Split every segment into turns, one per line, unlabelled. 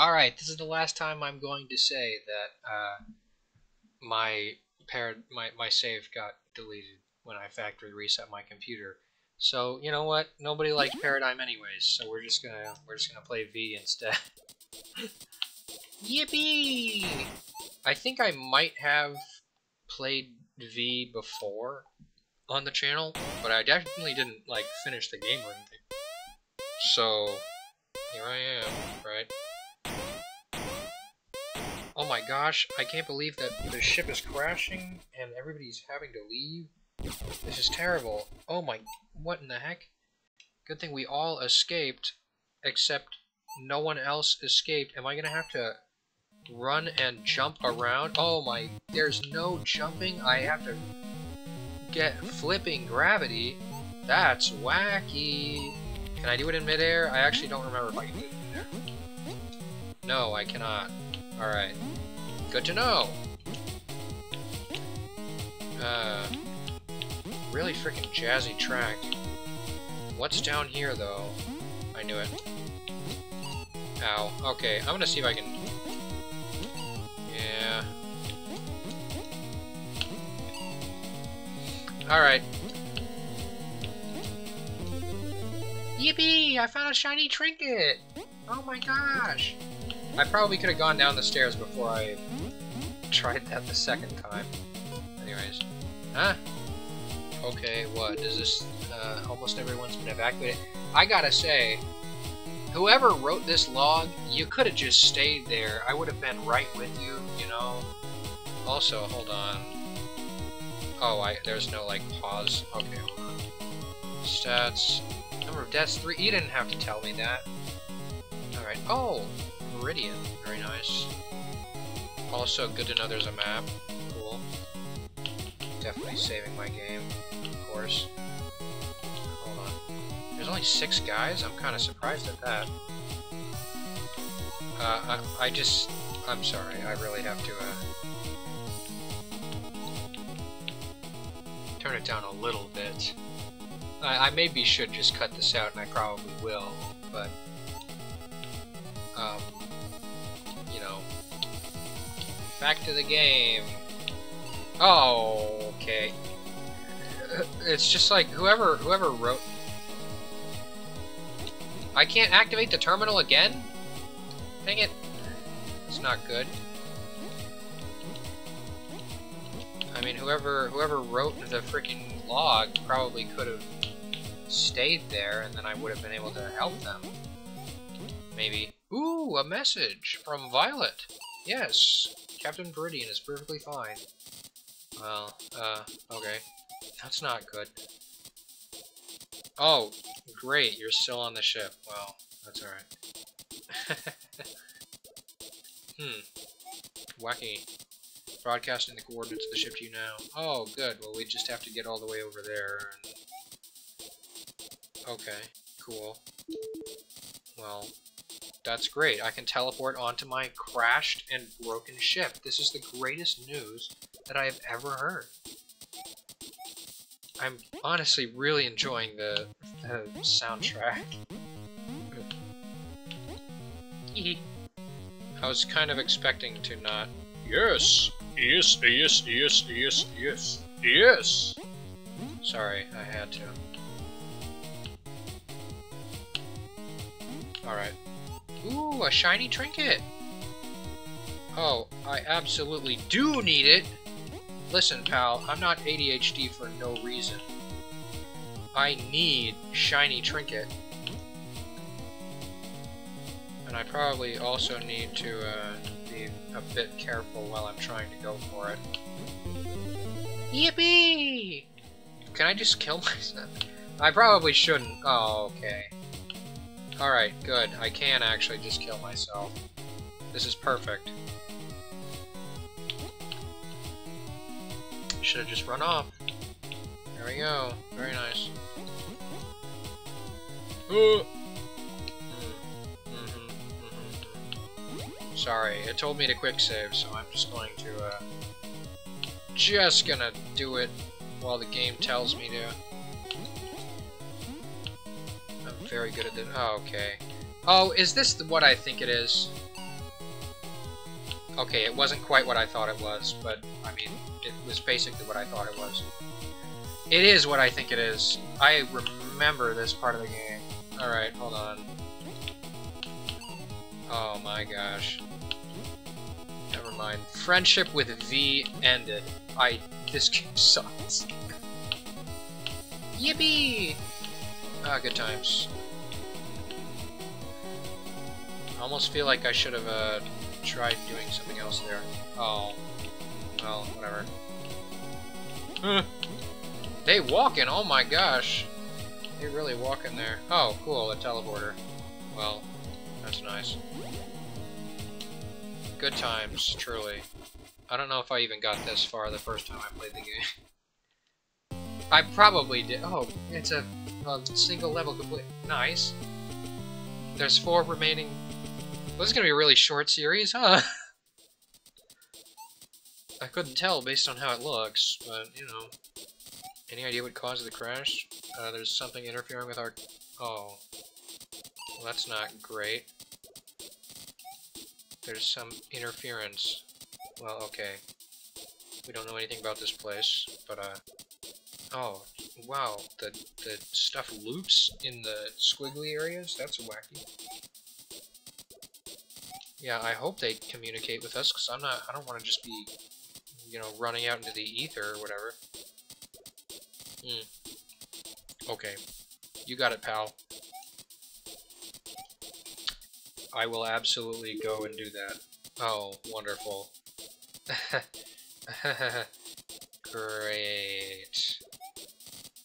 Alright, this is the last time I'm going to say that uh, my, my, my save got deleted when I factory reset my computer. So, you know what? Nobody likes Paradigm anyways, so we're just gonna we're just gonna play V instead. Yippee! I think I might have played V before on the channel, but I definitely didn't like finish the game or anything. So here I am, right? Oh my gosh, I can't believe that the ship is crashing and everybody's having to leave. This is terrible. Oh my, what in the heck? Good thing we all escaped, except no one else escaped. Am I gonna have to run and jump around? Oh my, there's no jumping. I have to get flipping gravity. That's wacky. Can I do it in midair? I actually don't remember if I can do it in midair. No, I cannot. Alright. Good to know. Uh, really freaking jazzy track. What's down here, though? I knew it. Ow. Okay, I'm gonna see if I can... Yeah. Alright. Yippee! I found a shiny trinket! Oh my gosh! I probably could have gone down the stairs before I tried that the second time. Anyways. Huh? Okay, what? Is this... Uh, almost everyone's been evacuated? I gotta say, whoever wrote this log, you could have just stayed there. I would have been right with you, you know? Also, hold on. Oh, I there's no, like, pause. Okay, hold on. Stats. Number of deaths, 3. You didn't have to tell me that. Alright. Oh! Very nice. Also, good to know there's a map. Cool. Definitely saving my game, of course. Hold on. There's only six guys? I'm kind of surprised at that. Uh, I, I just... I'm sorry, I really have to, uh... Turn it down a little bit. I, I maybe should just cut this out, and I probably will, but... Um... Back to the game. Oh, okay. It's just like, whoever, whoever wrote... I can't activate the terminal again? Dang it. It's not good. I mean, whoever whoever wrote the freaking log probably could have stayed there, and then I would have been able to help them. Maybe. Ooh, a message from Violet. Yes, Captain Viridian is perfectly fine. Well, uh, okay. That's not good. Oh, great, you're still on the ship. Well, that's alright. hmm. Wacky. Broadcasting the coordinates of the ship to you now. Oh, good. Well, we just have to get all the way over there. And... Okay, cool. Well, that's great. I can teleport onto my crashed and broken ship. This is the greatest news that I have ever heard. I'm honestly really enjoying the, the soundtrack. I was kind of expecting to not... Yes! Yes, yes, yes, yes, yes, yes! Sorry, I had to. Alright. A shiny trinket! Oh, I absolutely do need it! Listen, pal, I'm not ADHD for no reason. I need shiny trinket. And I probably also need to uh, be a bit careful while I'm trying to go for it. Yippee! Can I just kill myself? I probably shouldn't. Oh, okay. Alright, good. I can actually just kill myself. This is perfect. Should have just run off. There we go. Very nice. Ooh. Mm-hmm, mm-hmm, mm-hmm. Sorry, it told me to quick save, so I'm just going to, uh, just gonna do it while the game tells me to. Very good at this. Oh, okay. Oh, is this what I think it is? Okay, it wasn't quite what I thought it was, but, I mean, it was basically what I thought it was. It is what I think it is. I remember this part of the game. Alright, hold on. Oh my gosh. Never mind. Friendship with V ended. I... This game sucks. Yippee! Ah, good times. Almost feel like I should have, uh, tried doing something else there. Oh. Well, whatever. they walking, oh my gosh. They really walking there. Oh, cool, a teleporter. Well, that's nice. Good times, truly. I don't know if I even got this far the first time I played the game. I probably did. Oh, it's a, a single level complete. Nice. There's four remaining this is gonna be a really short series, huh? I couldn't tell based on how it looks, but, you know. Any idea what caused the crash? Uh, there's something interfering with our... Oh. Well, that's not great. There's some interference. Well, okay. We don't know anything about this place, but, uh... Oh, wow, the, the stuff loops in the squiggly areas? That's wacky. Yeah, I hope they communicate with us, because I'm not, I don't want to just be, you know, running out into the ether or whatever. Hmm. Okay. You got it, pal. I will absolutely go and do that. Oh, wonderful. Great.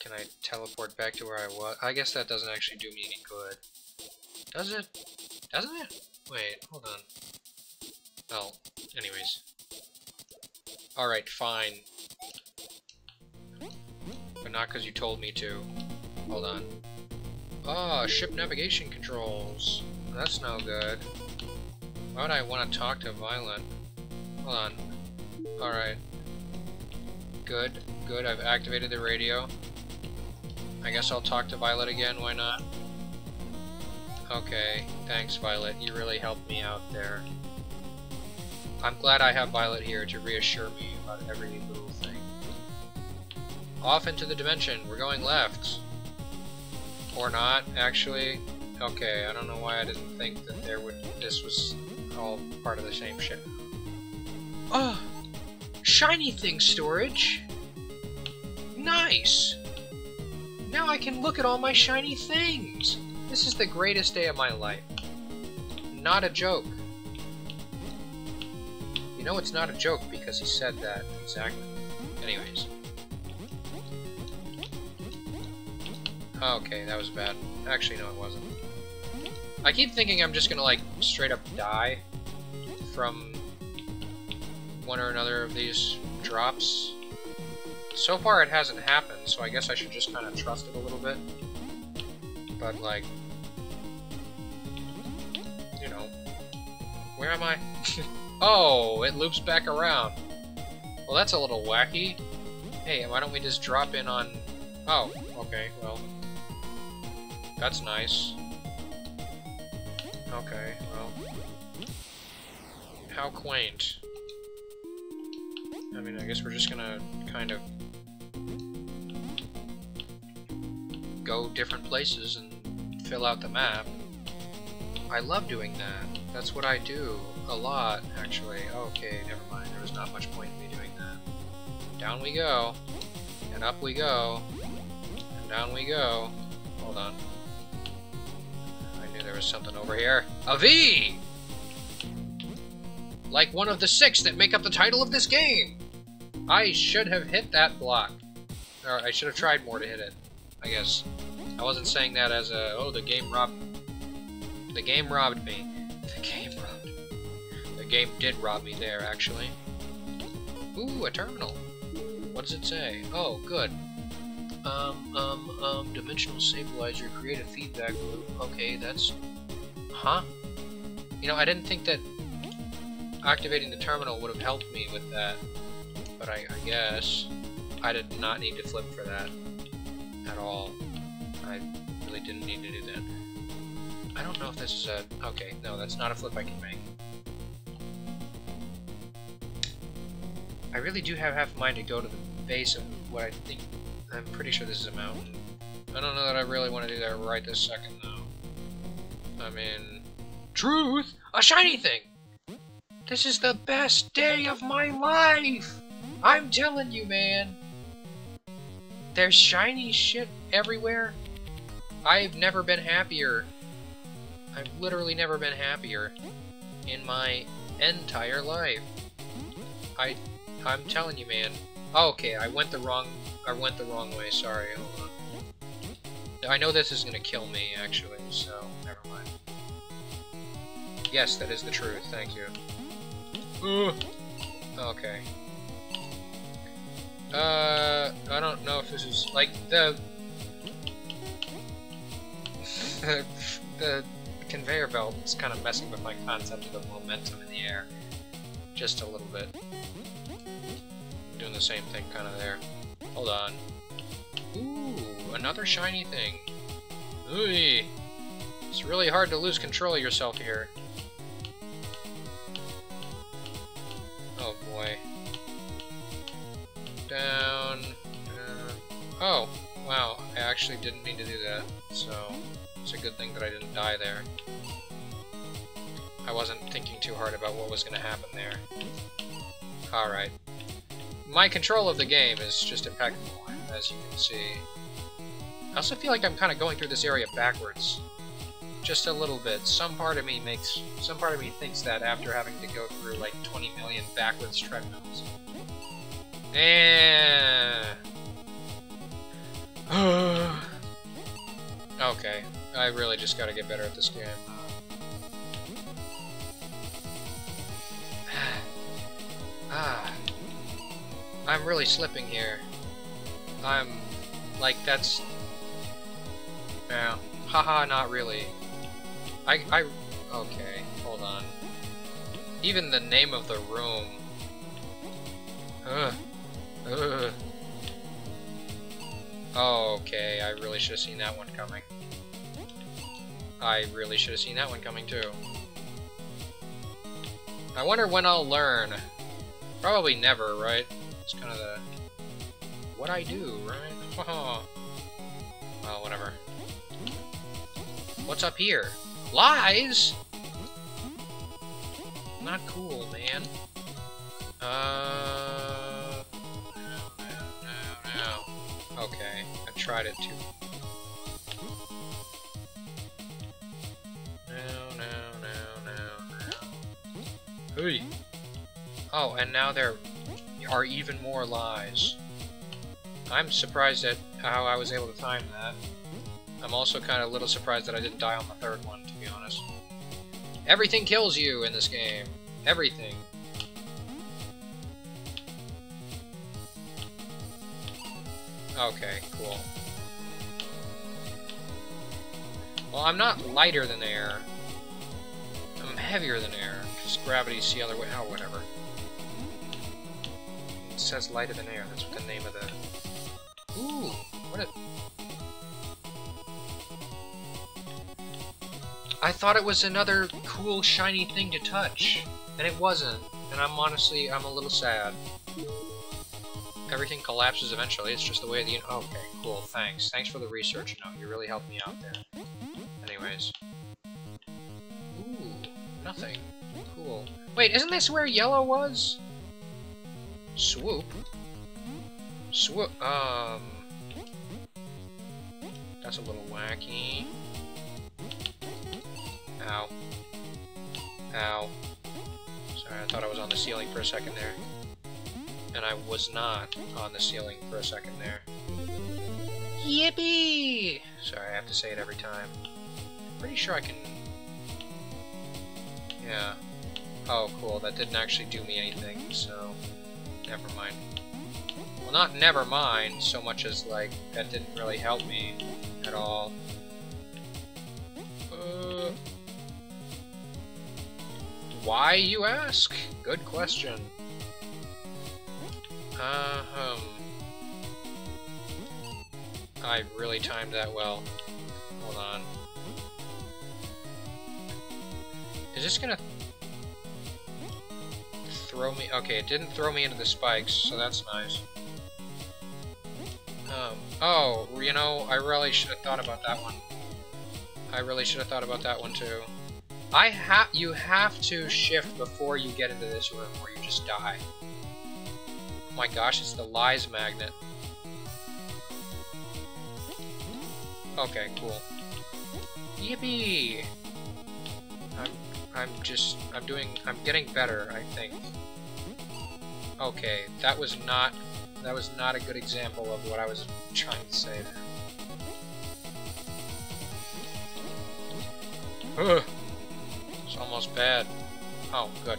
Can I teleport back to where I was? I guess that doesn't actually do me any good. Does it? Doesn't it? Wait, hold on. Oh, anyways. Alright, fine. But not because you told me to. Hold on. Oh, ship navigation controls. That's no good. Why would I want to talk to Violet? Hold on. Alright. Good, good, I've activated the radio. I guess I'll talk to Violet again, why not? Okay, thanks Violet, you really helped me out there. I'm glad I have Violet here to reassure me about every little thing. Off into the dimension, we're going left. Or not, actually. Okay, I don't know why I didn't think that there would this was all part of the same ship. Oh, shiny thing storage. Nice. Now I can look at all my shiny things. This is the greatest day of my life. Not a joke. You know it's not a joke because he said that exactly. Anyways. Okay, that was bad. Actually, no, it wasn't. I keep thinking I'm just gonna, like, straight up die from one or another of these drops. So far it hasn't happened, so I guess I should just kind of trust it a little bit but like, you know, where am I? oh, it loops back around. Well, that's a little wacky. Hey, why don't we just drop in on... Oh, okay, well, that's nice. Okay, well, how quaint. I mean, I guess we're just gonna kind of go different places and fill out the map. I love doing that. That's what I do a lot, actually. Okay, never mind. There was not much point in me doing that. Down we go. And up we go. And down we go. Hold on. I knew there was something over here. A V! Like one of the six that make up the title of this game! I should have hit that block. Or I should have tried more to hit it. I guess. I wasn't saying that as a, oh, the game robbed... The game robbed me. The game robbed me. The game did rob me there, actually. Ooh, a terminal. What does it say? Oh, good. Um, um, um, dimensional stabilizer, create a feedback loop. Okay, that's... Huh? You know, I didn't think that activating the terminal would have helped me with that. But I, I guess I did not need to flip for that at all. I really didn't need to do that. I don't know if this is a... Okay, no, that's not a flip I can make. I really do have half a mind to go to the base of what I think... I'm pretty sure this is a mountain. I don't know that I really want to do that right this second, though. I mean... Truth! A shiny thing! This is the best day of my life! I'm telling you, man! There's shiny shit everywhere. I've never been happier. I've literally never been happier in my entire life. I, I'm telling you, man. Oh, okay, I went the wrong, I went the wrong way. Sorry. Hold on. I know this is gonna kill me, actually. So never mind. Yes, that is the truth. Thank you. Okay. Uh, I don't know if this is like the the conveyor belt is kind of messing with my concept of momentum in the air, just a little bit. Doing the same thing kind of there. Hold on. Ooh, another shiny thing. Ooh, it's really hard to lose control of yourself here. Oh, wow, I actually didn't mean to do that, so it's a good thing that I didn't die there. I wasn't thinking too hard about what was going to happen there. Alright. My control of the game is just impeccable, as you can see. I also feel like I'm kind of going through this area backwards. Just a little bit. Some part of me makes... Some part of me thinks that after having to go through like 20 million backwards treadmills. And... okay, I really just gotta get better at this game. ah. I'm really slipping here. I'm... like, that's... Yeah. Haha, not really. I... I... Okay, hold on. Even the name of the room... Ugh. Ugh. Okay, I really should have seen that one coming. I really should have seen that one coming too. I wonder when I'll learn. Probably never, right? It's kind of the... What I do, right? well, whatever. What's up here? Lies? Not cool, man. Uh... tried it too. No, no, no, no. Hey. Oh, and now there are even more lies. I'm surprised at how I was able to time that. I'm also kind of a little surprised that I didn't die on the third one, to be honest. Everything kills you in this game. Everything. Okay, cool. Well, I'm not lighter than air. I'm heavier than air, because gravity's the other way. Oh, whatever. It says lighter than air. That's what the name of the... Ooh, what a... I thought it was another cool, shiny thing to touch, and it wasn't. And I'm honestly, I'm a little sad everything collapses eventually. It's just the way the... Okay, cool, thanks. Thanks for the research note. You really helped me out there. Anyways. Ooh, nothing. Cool. Wait, isn't this where yellow was? Swoop? Swoop, um... That's a little wacky. Ow. Ow. Sorry, I thought I was on the ceiling for a second there and I was not on the ceiling for a second there. Yippee! Sorry, I have to say it every time. Pretty sure I can... Yeah. Oh, cool, that didn't actually do me anything, so... Never mind. Well, not never mind, so much as, like, that didn't really help me at all. Uh... Why, you ask? Good question. Um... I really timed that well. Hold on. Is this gonna throw me... Okay, it didn't throw me into the spikes, so that's nice. Um, oh, you know, I really should have thought about that one. I really should have thought about that one too. I have you have to shift before you get into this room or you just die. My gosh, it's the lies magnet. Okay, cool. Yippee! I'm I'm just I'm doing I'm getting better, I think. Okay, that was not that was not a good example of what I was trying to say there. Ugh. It's almost bad. Oh, good.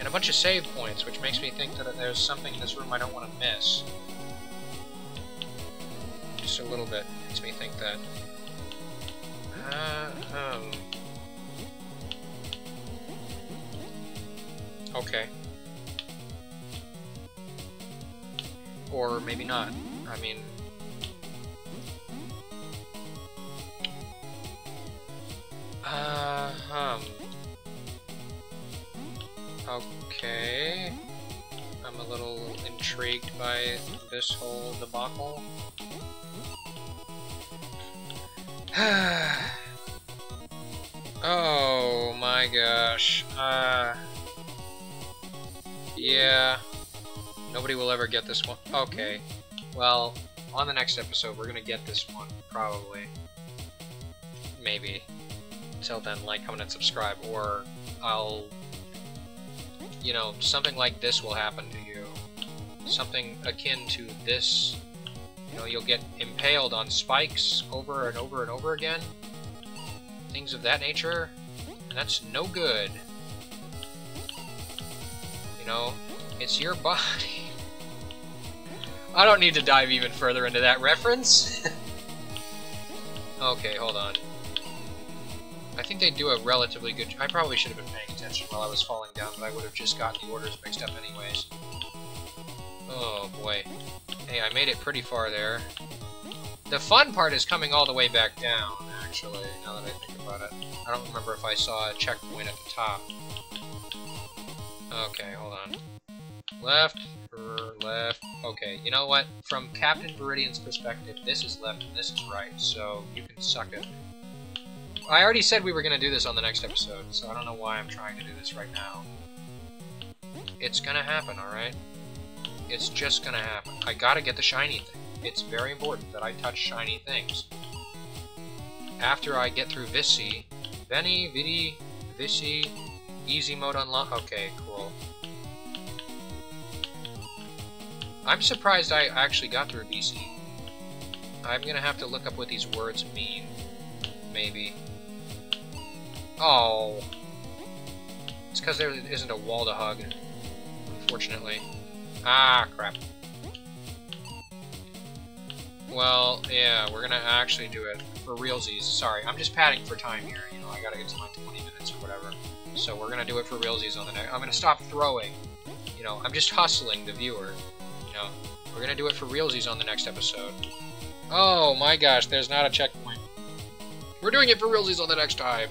And a bunch of save points, which makes me think that there's something in this room I don't want to miss. Just a little bit makes me think that. Uh, um. Okay. Or maybe not. I mean... Uh, um... Okay... I'm a little intrigued by this whole debacle. oh my gosh. Uh... Yeah... Nobody will ever get this one. Okay. Well, on the next episode, we're gonna get this one, probably. Maybe. Until then, like, comment, and subscribe, or I'll... You know, something like this will happen to you. Something akin to this. You know, you'll get impaled on spikes over and over and over again. Things of that nature. And that's no good. You know, it's your body. I don't need to dive even further into that reference. okay, hold on. I think they do a relatively good... I probably should have been paying attention while I was falling down, but I would have just gotten the orders mixed up anyways. Oh, boy. Hey, I made it pretty far there. The fun part is coming all the way back down, actually, now that I think about it. I don't remember if I saw a checkpoint at the top. Okay, hold on. Left, left. Okay, you know what? From Captain Viridian's perspective, this is left and this is right, so you can suck it. I already said we were going to do this on the next episode, so I don't know why I'm trying to do this right now. It's gonna happen, alright? It's just gonna happen. I gotta get the shiny thing. It's very important that I touch shiny things. After I get through Vici, Veni, Vidi, Vici, easy mode unlock. Okay, cool. I'm surprised I actually got through BC. I'm gonna have to look up what these words mean. Maybe. Oh. It's because there isn't a wall to hug. Unfortunately. Ah, crap. Well, yeah, we're gonna actually do it for realsies. Sorry, I'm just padding for time here. You know, I gotta get to my 20 minutes or whatever. So we're gonna do it for realsies on the next. I'm gonna stop throwing. You know, I'm just hustling the viewer. You know, we're gonna do it for realsies on the next episode. Oh my gosh, there's not a checkpoint. We're doing it for realsies on the next time.